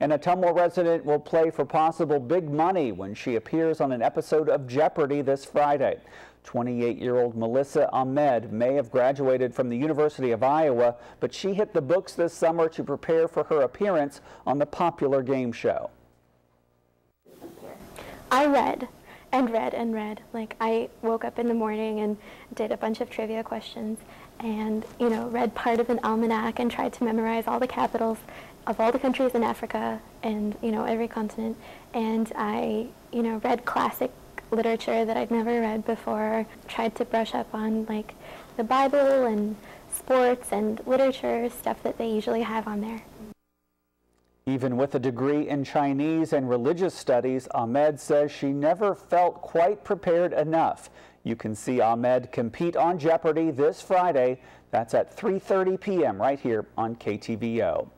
And a Ottumwa resident will play for possible big money when she appears on an episode of Jeopardy this Friday. 28-year-old Melissa Ahmed may have graduated from the University of Iowa, but she hit the books this summer to prepare for her appearance on the popular game show. I read and read and read. Like I woke up in the morning and did a bunch of trivia questions and, you know, read part of an almanac and tried to memorize all the capitals of all the countries in Africa and, you know, every continent. And I, you know, read classic literature that I'd never read before, tried to brush up on like the Bible and sports and literature, stuff that they usually have on there. Even with a degree in Chinese and religious studies, Ahmed says she never felt quite prepared enough. You can see Ahmed compete on Jeopardy this Friday. That's at 3.30 p.m. right here on KTVO.